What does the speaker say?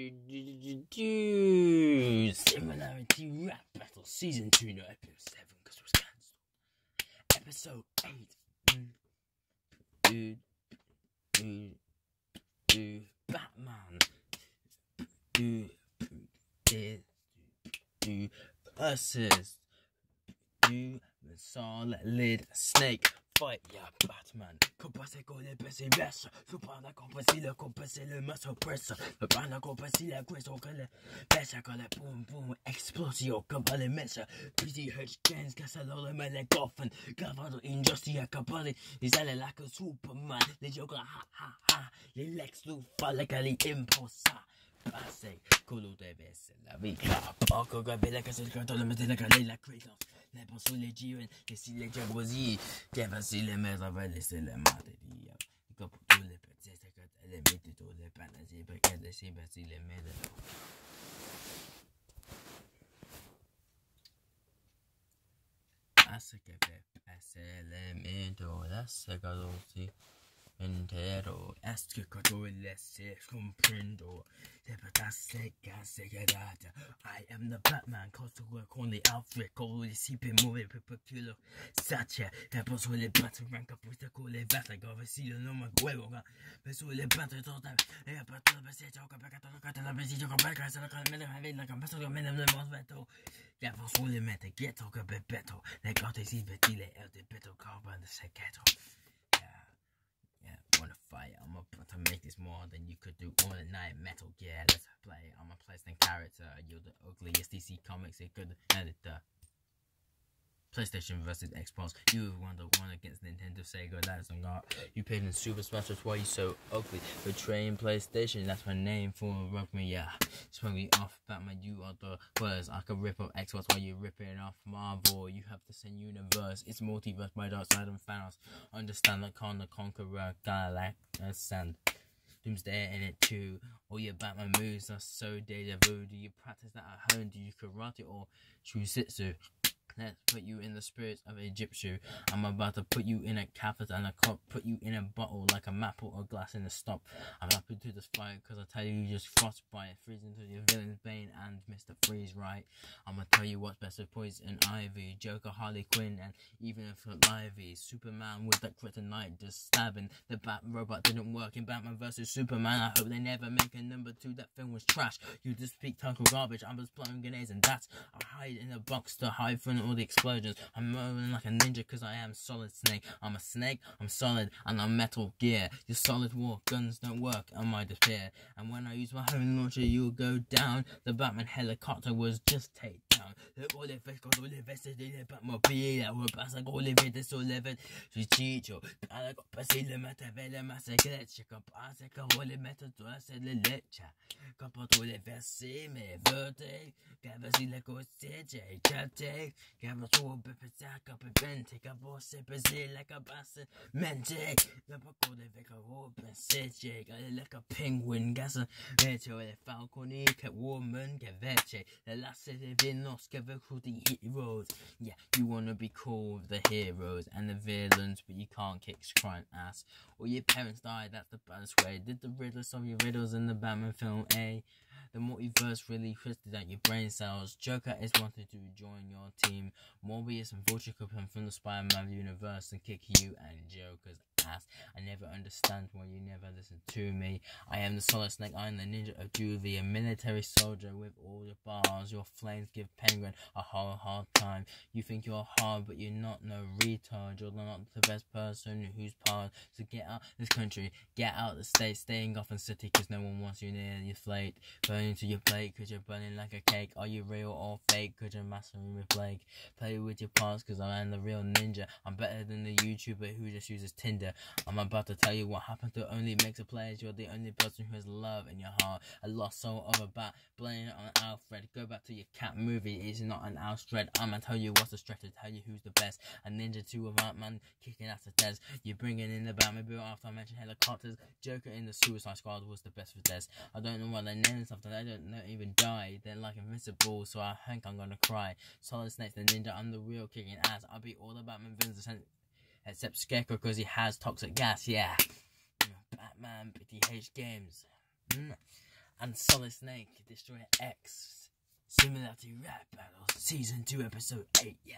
do, do, do, do. Similarity Rap Battle Season 2, no, Episode 7, because it was cancelled. Episode 8. Mm. Do, do, do, Batman. Do, do, do, versus. Do, the solid snake fight, yeah, Batman. Compasser con les PC verse. Supana compasser le compasser le masse oppressor. Supana compasser la question que le messa con le boom boom explosion comme le messa. Pretty hurts gains casalo le mele coffin. Gavado injustice capale. Ils allaient là que Superman. Les jokers ha ha ha. Les Lex Luthor les imposa. Passé, colo deve essere la vita. Poco capire che si ricorda la mattina che lei la personne le dit, que si le jalousie, qu'elle facile le mettre avant laisser le mentir. Comme pour tous les petits, elle est les parce qu'elle facile le mettre. Que entero. Hasta cuando se comprendo. I am the Batman, cause to work on the outfit, call the CP move perpetuo. Sacha, that was with the battle rank up with the cool battle, go see the le the. That was all the matter, get talk a better. They got to the delay the better carbon, the. Wanna fight? I'm about to make this more than you could do all night. Metal Gear, let's play. I'm a PlayStation character. You're the ugliest DC Comics a good editor. PlayStation versus Xbox. You won the one against Nintendo, Sega. That is not. You played in Super Smash. That's why you so ugly. Betraying PlayStation. That's my name for me. Yeah, swing me off, Batman. You are the worst. I can rip off Xbox while you're ripping off Marvel. You have the same universe. It's multiverse by Darkseid and Thanos. Understand the Kang the Conqueror, Galactus, and Doomsday in it too. All your Batman moves are so deja vu. Do you practice that at home? Do you karate it or jujitsu? Let's put you in the spirits of Egyptian. I'm about to put you in a catheter and a cup, put you in a bottle like a maple or a glass in a stop. I'm happy to this fight because I tell you, you just frostbite, freeze into your villain's bane and Mr. Freeze, right? I'm gonna tell you what's best with Poison Ivy, Joker, Harley Quinn, and even for Ivy, Superman with that kryptonite just stabbing. The Bat robot didn't work in Batman vs Superman. I hope they never make a number two. That film was trash. You just speak tackle garbage. I'm just blowing grenades, and that's I hide in a box to hide from all the explosions. I'm moving like a ninja because I am Solid Snake. I'm a snake, I'm solid, and I'm Metal Gear. Your solid war guns don't work on my despair. And when I use my home launcher, you'll go down. The Batman helicopter was just take down. All les fesses quand on les vestes, les Batmobile, la repasse à gros les vides sur les vêtements. Je chicho, à la compagnie, le matin avec le masque, je comprends, c'est qu'on les mettre toi, c'est le leche. Comprends tous les versets, mais voter, qu'avec la côte, j'ai chaté, qu'avec tout, on peut faire comme un bente, qu'avec c'est pesé, la cabasse, mente, le paco de avec un gros pensée, j'ai like a penguin, gas, mettre les falconi, Catwoman, qu'avec, la lasse des qu'avec the heroes. Yeah, you wanna be called the heroes and the villains, but you can't kick crying ass. Or your parents died, that's the best way. Did the Riddler solve your riddles in the Batman film A? The multiverse really twisted out your brain cells. Joker is wanting to join your team. Morbius and Vulture could come from the Spider-Man universe and kick you and Joker's ass. I never understand why you never listen to me. I am the Solid Snake, I am the Ninja of Juvie, a military soldier with all the bars. Your flames give Penguin a hard, hard time. You think you're hard, but you're not no retard. You're not the best person who's part. So get out this country, get out the state, stay in Gotham City, cause no one wants you near your plate. To your plate, cause you're burning like a cake. Are you real or fake? Cause you're mastering with Blake. Play with your parts, cause I am the real ninja. I'm better than the YouTuber who just uses Tinder. I'm about to tell you what happened to only a players. You're the only person who has love in your heart. A lost soul of a bat. Blame it on Alfred. Go back to your cat movie. It's not an Alfred. I'm gonna tell you what's the stretch to tell you who's the best. A ninja two of man kicking ass to Des. You're bringing in the Batmobile after I mentioned helicopters. Joker in the Suicide Squad was the best for Des. I don't know why they named something. They don't know even die. They're like invincible, so I think I'm gonna cry. Solid Snake's the ninja. I'm the real kicking ass. I'll be all the Batman villains except Scarecrow because he has toxic gas. Yeah, Batman, BTH games. Mm. and Solid Snake Destroyer X Similarity Rap Battle Season 2 Episode 8, yeah.